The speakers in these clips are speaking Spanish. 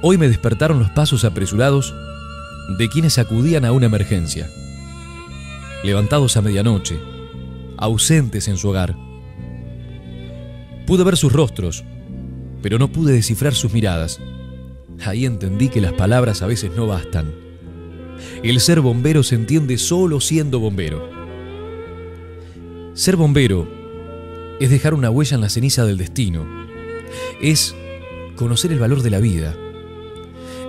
Hoy me despertaron los pasos apresurados de quienes acudían a una emergencia. Levantados a medianoche, ausentes en su hogar. Pude ver sus rostros, pero no pude descifrar sus miradas. Ahí entendí que las palabras a veces no bastan. El ser bombero se entiende solo siendo bombero. Ser bombero es dejar una huella en la ceniza del destino. Es conocer el valor de la vida.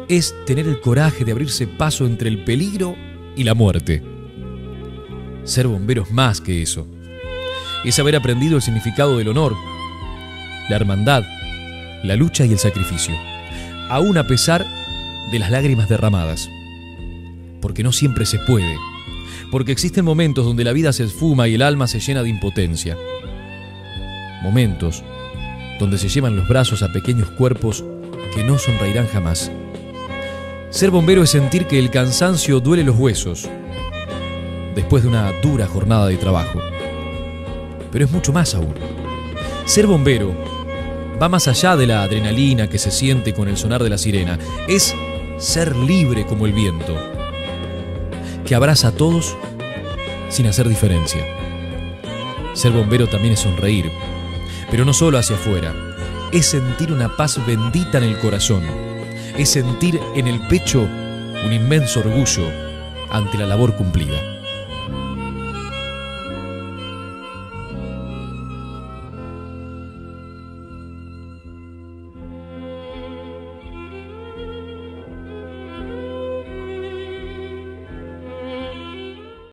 Es tener el coraje de abrirse paso entre el peligro y la muerte. Ser bombero es más que eso. Es haber aprendido el significado del honor, la hermandad, la lucha y el sacrificio, aún a pesar de las lágrimas derramadas. Porque no siempre se puede, porque existen momentos donde la vida se esfuma y el alma se llena de impotencia. Momentos donde se llevan los brazos a pequeños cuerpos que no sonreirán jamás. Ser bombero es sentir que el cansancio duele los huesos después de una dura jornada de trabajo. Pero es mucho más aún. Ser bombero va más allá de la adrenalina que se siente con el sonar de la sirena. Es ser libre como el viento, que abraza a todos sin hacer diferencia. Ser bombero también es sonreír, pero no solo hacia afuera. Es sentir una paz bendita en el corazón. Es sentir en el pecho un inmenso orgullo ante la labor cumplida.